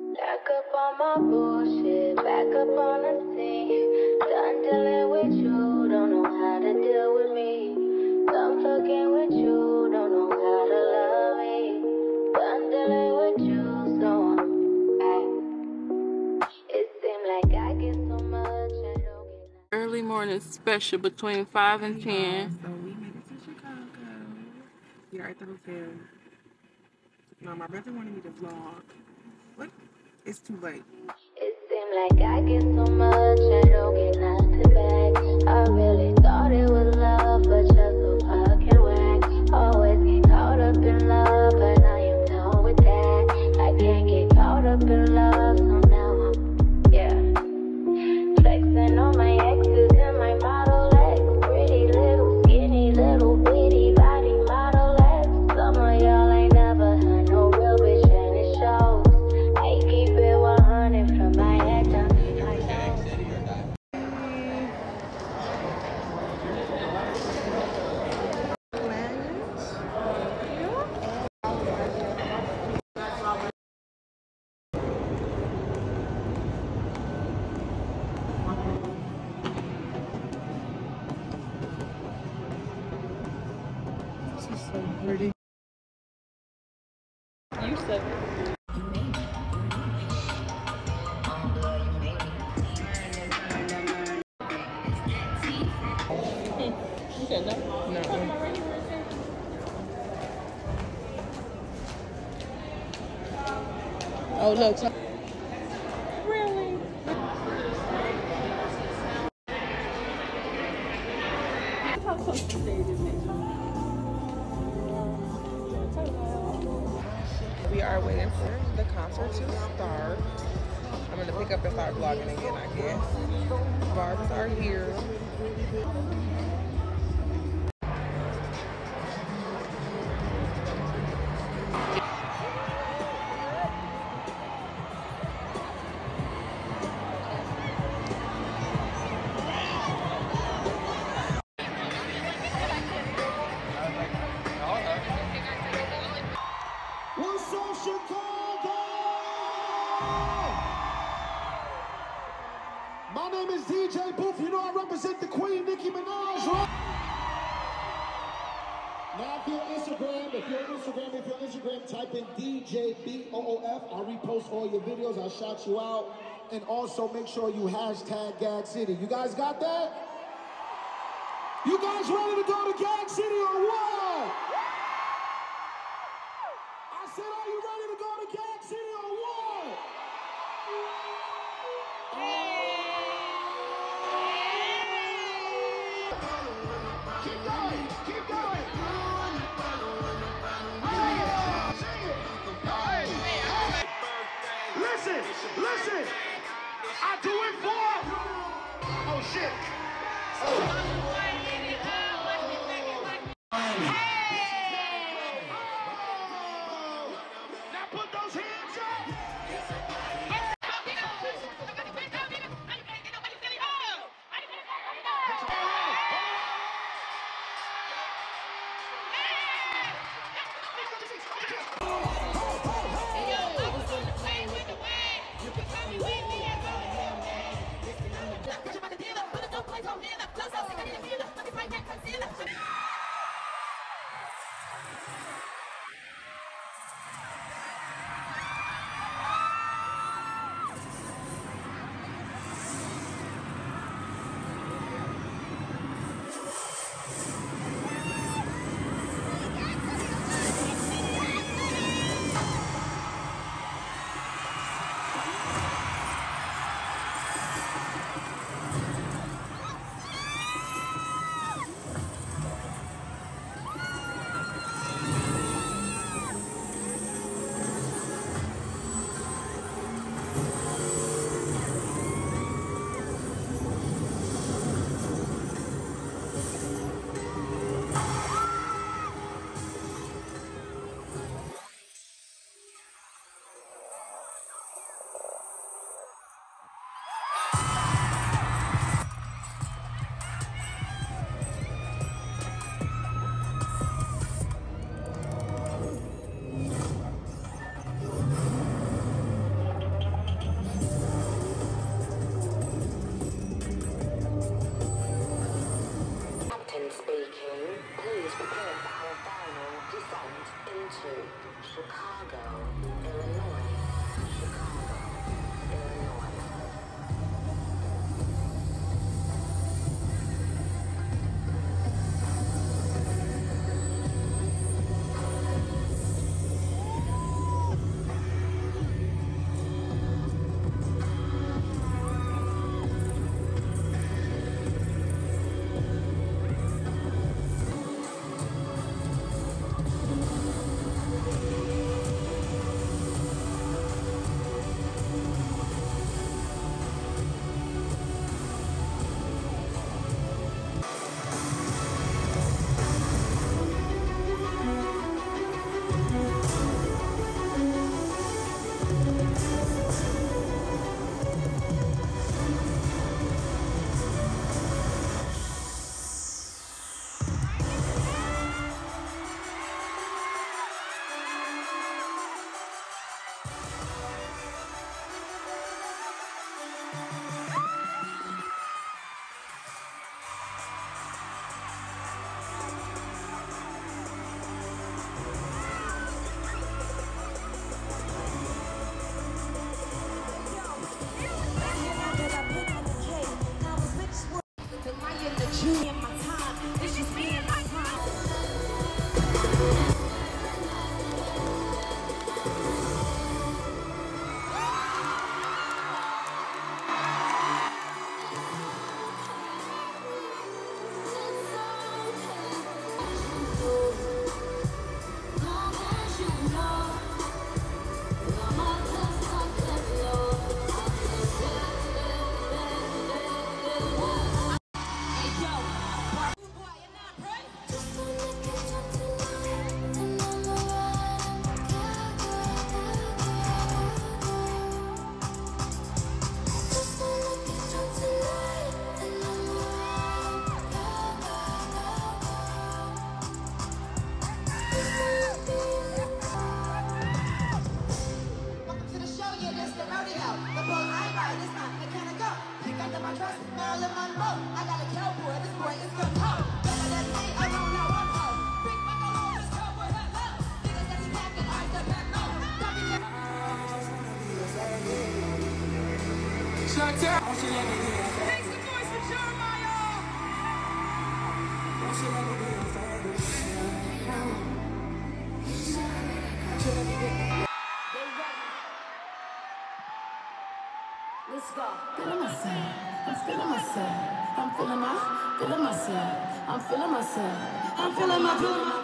Back up on my bullshit, back up on the scene. Done dealing with you, don't know how to deal with me. Done fucking with you, don't know how to love me. Done dealing with you, so I'm It seems like I get so much, I don't get Early morning special between 5 and 10. So we made it to Chicago. We are at the hotel. No, my brother wanted me to vlog. But it's too late. It seems like I get so much, I don't get nothing Oh, look. Really? We are waiting for the concert to start. I'm gonna pick up and start vlogging again, I guess. Barbs are here. B-O-O-F. I'll repost all your videos. I'll shout you out. And also make sure you hashtag Gag City. You guys got that? You guys ready to go to Gag City or what? Listen. I do it for. Oh shit. to Chicago, Illinois. Myself. I'm feeling myself. I'm feeling my, feeling myself. I'm feeling myself. I'm feeling my, feeling my,